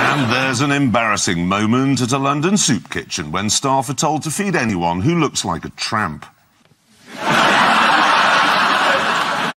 And there's an embarrassing moment at a London soup kitchen when staff are told to feed anyone who looks like a tramp.